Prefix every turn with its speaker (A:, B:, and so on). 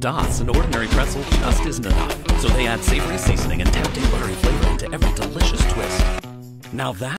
A: Dot's, an ordinary pretzel just isn't enough, so they add savory seasoning and tempting buttery flavor to every delicious twist. Now that